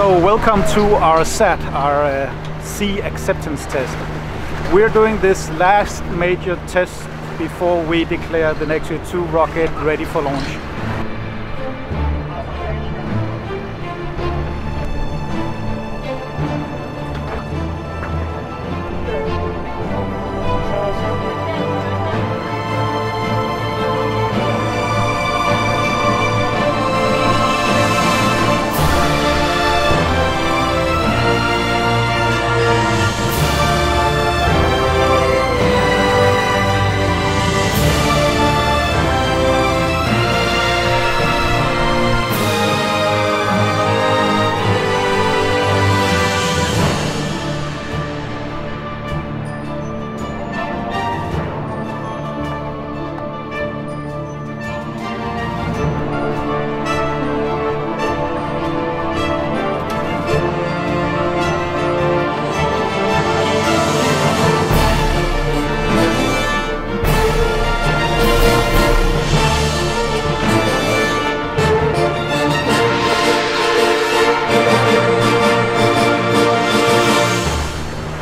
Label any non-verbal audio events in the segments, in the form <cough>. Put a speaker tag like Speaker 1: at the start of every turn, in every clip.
Speaker 1: So welcome to our SAT, our uh, sea acceptance test. We're doing this last major test before we declare the Nexø 2 rocket ready for launch.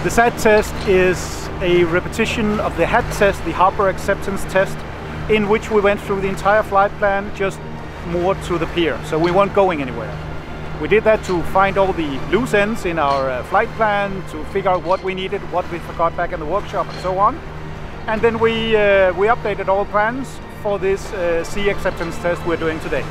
Speaker 1: The SAT test is a repetition of the HAT test, the Harbor Acceptance Test, in which we went through the entire flight plan just more to the pier, so we weren't going anywhere. We did that to find all the loose ends in our uh, flight plan, to figure out what we needed, what we forgot back in the workshop, and so on. And then we, uh, we updated all plans for this uh, sea acceptance test we're doing today.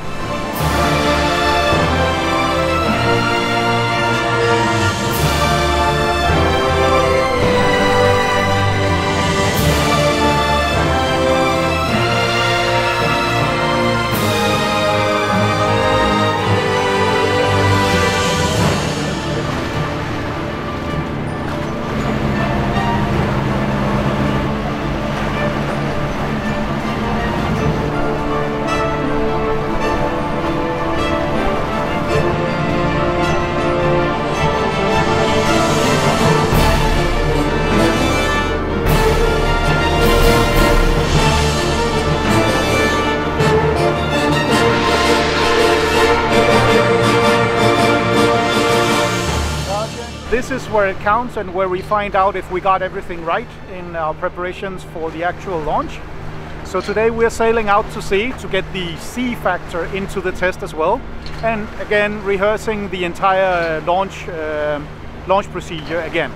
Speaker 1: Is where it counts and where we find out if we got everything right in our preparations for the actual launch. So today we're sailing out to sea to get the sea factor into the test as well. And again, rehearsing the entire launch, uh, launch procedure again.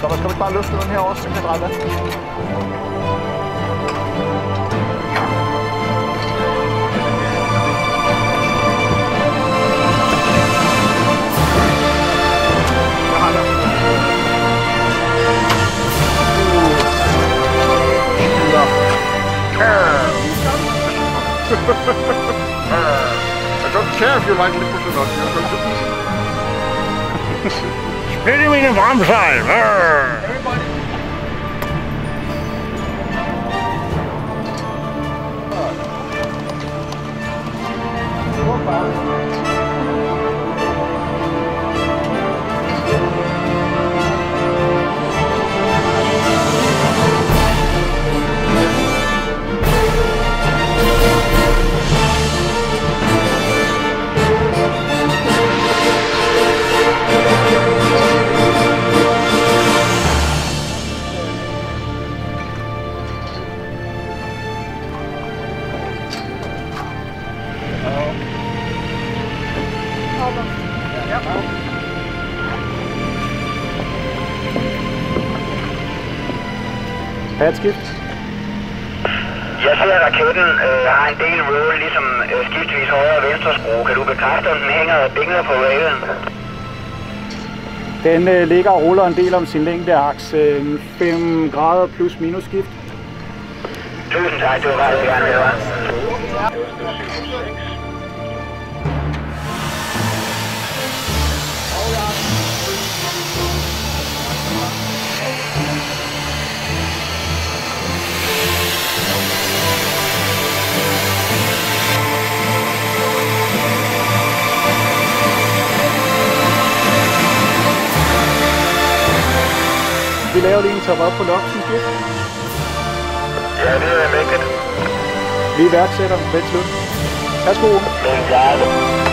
Speaker 2: Så skal vi bare løfte den her også, så kan <laughs> I don't care if you like liquid or not, you're going to eat it.
Speaker 3: Spil i mine bremsejl! Arr!
Speaker 1: Padskift.
Speaker 4: Jeg ser, at raketten øh, har en del roll, ligesom øh, skiftvis højre og venstre skrue. Kan du bekræfte, om den hænger og dingler på railen?
Speaker 1: Den øh, ligger og ruller en del om sin længdeakse, 5 grader plus minus skift.
Speaker 4: Tusind tak, det var ret gerne, det var.
Speaker 1: Vi laver lige en top op på loften, Skip.
Speaker 4: Ja, det er vigtigt.
Speaker 2: Vi iværksætter Bent Lund. Værsgo.
Speaker 4: Men klart.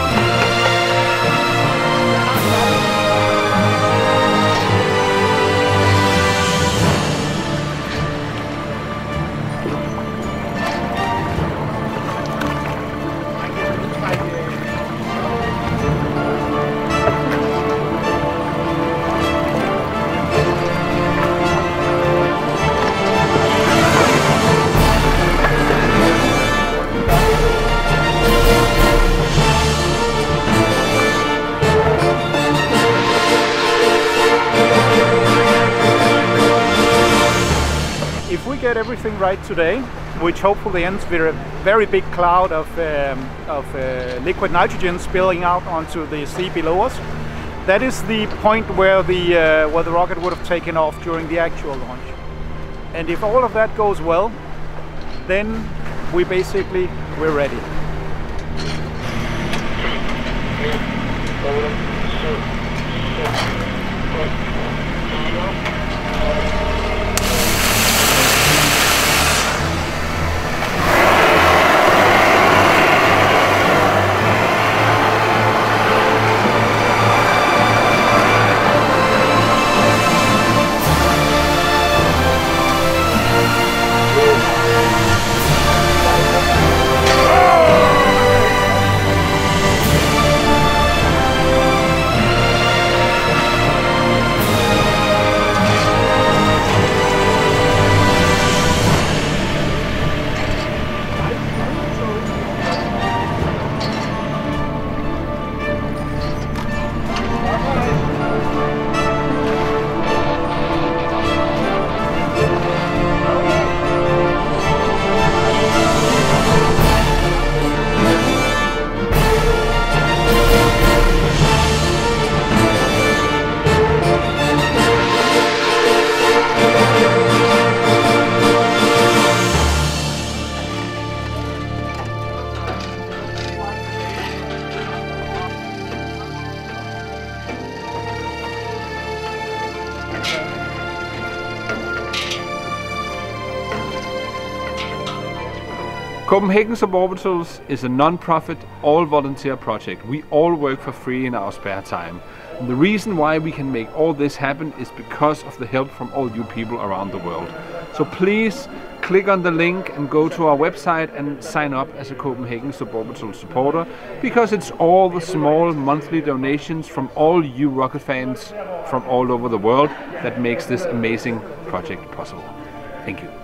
Speaker 1: If we get everything right today, which hopefully ends with a very big cloud of, um, of uh, liquid nitrogen spilling out onto the sea below us, that is the point where the, uh, where the rocket would have taken off during the actual launch. And if all of that goes well, then we basically, we're ready.
Speaker 5: Copenhagen Suborbitals is a non-profit, all-volunteer project. We all work for free in our spare time. And the reason why we can make all this happen is because of the help from all you people around the world. So please click on the link and go to our website and sign up as a Copenhagen Suborbital supporter because it's all the small monthly donations from all you rocket fans from all over the world that makes this amazing project possible. Thank you.